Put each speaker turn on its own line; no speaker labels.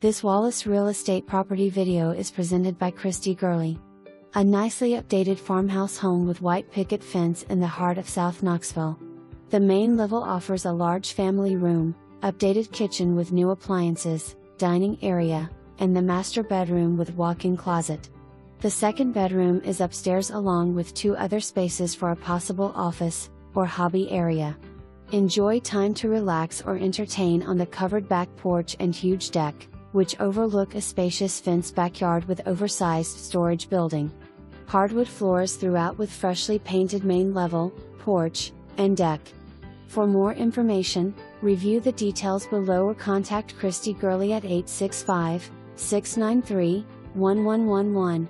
This Wallace Real Estate property video is presented by Kristie Gurley. A nicely updated farmhouse home with white picket fence in the heart of South Knoxville. The main level offers a large family room, updated kitchen with new appliances, dining area, and the master bedroom with walk-in closet. The second bedroom is upstairs along with two other spaces for a possible office, or hobby area. Enjoy time to relax or entertain on the covered back porch and huge deck which overlook a spacious fenced backyard with oversized storage building. Hardwood floors throughout with freshly painted main level, porch, and deck. For more information, review the details below or contact Kristie Gurley at 865 693 1111.